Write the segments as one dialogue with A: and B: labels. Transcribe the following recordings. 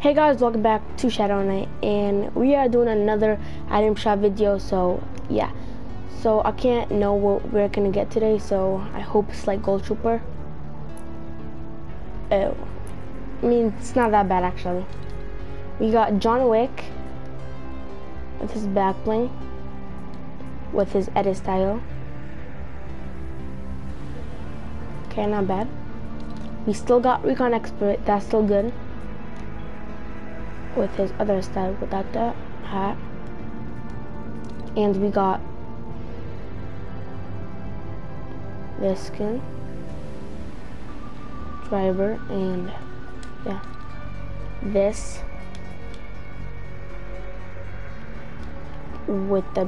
A: Hey guys, welcome back to Shadow Knight, and we are doing another item shop video, so yeah. So I can't know what we're gonna get today, so I hope it's like Gold Trooper. Oh, I mean, it's not that bad actually. We got John Wick with his back bling, with his edit style. Okay, not bad. We still got Recon Expert, that's still good with his other style without the hat. And we got this skin, driver, and yeah, this with the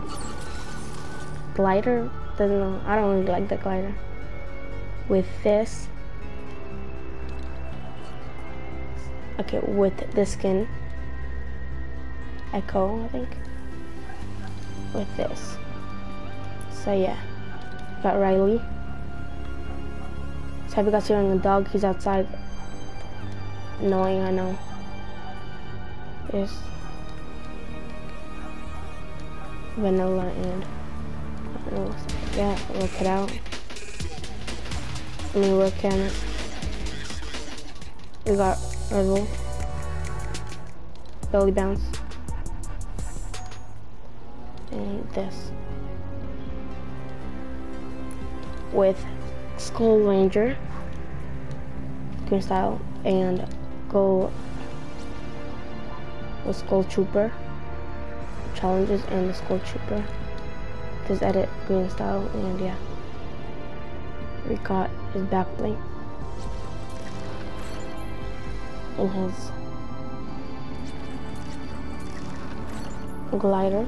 A: glider. Doesn't know. I don't really like the glider. With this. Okay, with this skin Echo, I think, with this. So yeah, got Riley. So you guys hearing the dog? He's outside. Annoying, I know. Is vanilla and yeah, work it out. I mean, work can We got Red Belly bounce and this with Skull Ranger green style and go with Skull Trooper challenges and the Skull Trooper. This edit green style and yeah. We got his back bling and his glider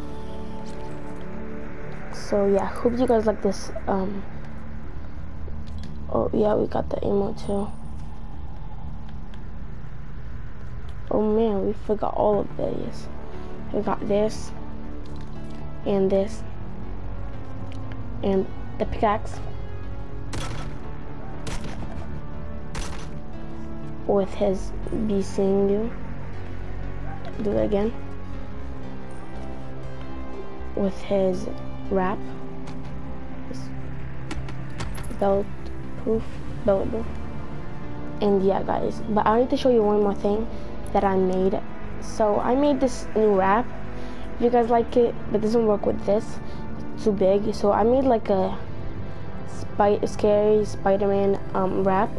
A: so yeah hope you guys like this um oh yeah we got the emote too. Oh man we forgot all of these we got this and this and the pickaxe. With his be seeing you. Do it again. With his wrap. Belt proof, proof. And yeah guys, but I need to show you one more thing that I made. So I made this new wrap. If you guys like it, but it doesn't work with this. It's too big. So I made like a spy scary Spider-Man um, wrap.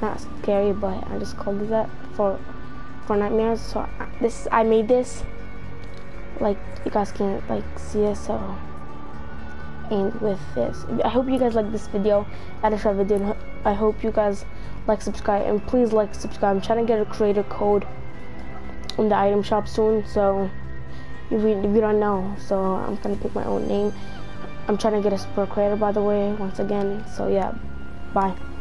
A: Not scary, but I just called it that for for nightmares. So this I made this like you guys can like see it so and with this. I hope you guys like this video. That is our video i hope you guys like subscribe and please like subscribe. I'm trying to get a creator code in the item shop soon so if you, if you don't know. So i'm gonna pick my own name. I'm trying to get a super creator by the way once again. So yeah. Bye